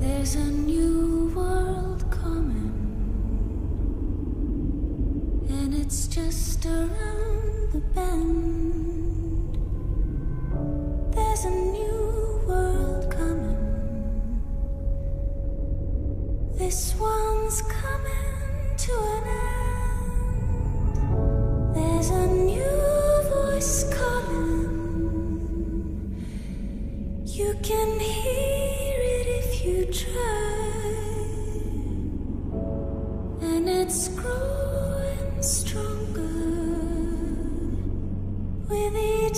There's a new world coming, and it's just around the bend. There's a new world coming. This one's coming to an end. There's a new voice calling. You can hear you try. And it's growing stronger with each